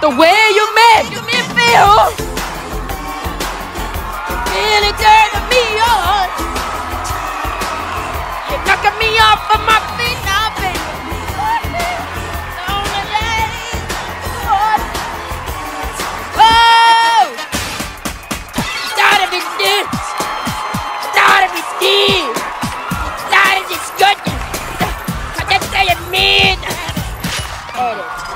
the way you make me feel. You're really turning me on. You're knocking me off of my feet now, baby. Oh! Tired of this dance. Tired of this dance. Tired this goodness. I just say it mean. Edit.